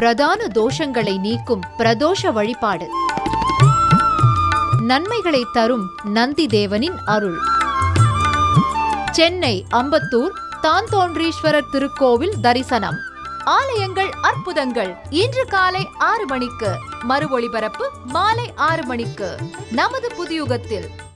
பிரதான தோஷங்களை நீக்கும் பிரதோஷ வழிபாடு. நன்மைகளை தரும் நந்தி தேவனின் அருள். சென்னை அம்பத்தூர் தாந்தோன்றீஸ்வரர் திருக்கோவில் தரிசனம். ஆலயங்கள் அற்புதங்கள். இன்று காலை ஆறு மணிக்கு மறு ஒளிபரப்பு மாலை ஆறு மணிக்கு. நமது புதியுகத்தில்.